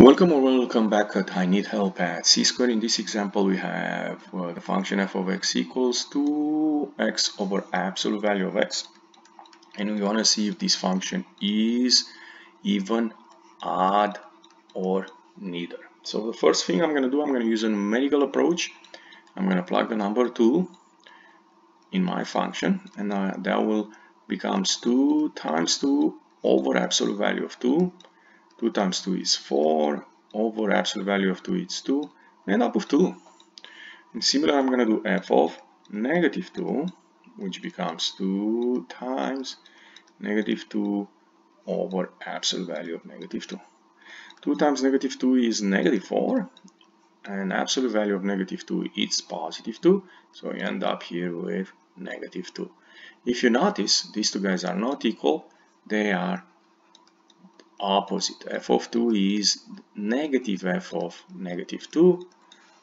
Welcome or welcome back at I Need Help at C-Square. In this example we have uh, the function f of x equals 2x over absolute value of x and we want to see if this function is even, odd or neither. So the first thing I'm going to do, I'm going to use a numerical approach. I'm going to plug the number 2 in my function and uh, that will becomes 2 times 2 over absolute value of 2 2 times 2 is 4 over absolute value of 2 is 2 and up of 2 and similar I'm going to do f of negative 2 which becomes 2 times negative 2 over absolute value of negative 2 2 times negative 2 is negative 4 and absolute value of negative 2 is positive 2 so we end up here with negative 2 if you notice these two guys are not equal they are opposite. f of 2 is negative f of negative 2.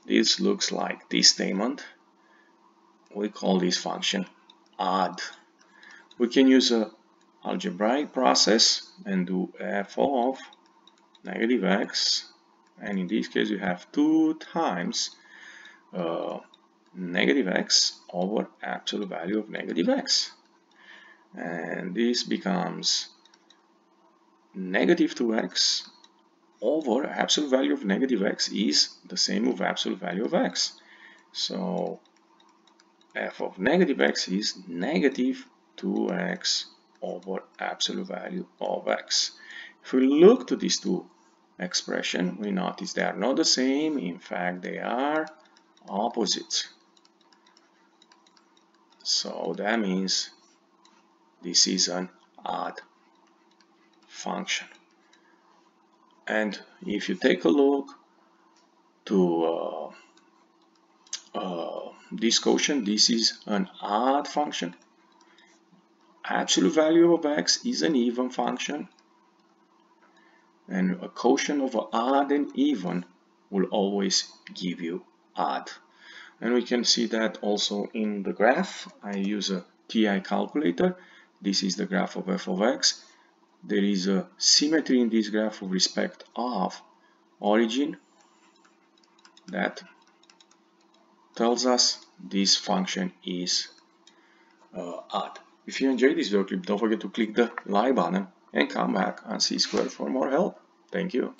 This looks like this statement. We call this function odd. We can use a algebraic process and do f of negative x and in this case we have 2 times uh, negative x over absolute value of negative x and this becomes negative 2x over absolute value of negative x is the same of absolute value of x. So f of negative x is negative 2x over absolute value of x. If we look to these two expressions, we notice they are not the same. In fact, they are opposites. So that means this is an odd function. And if you take a look to uh, uh, this quotient, this is an odd function. Absolute value of x is an even function. And a quotient of odd and even will always give you odd. And we can see that also in the graph. I use a TI calculator. This is the graph of f of x there is a symmetry in this graph with respect of origin that tells us this function is uh, odd. If you enjoyed this video clip, don't forget to click the like button and come back and C-Square for more help. Thank you.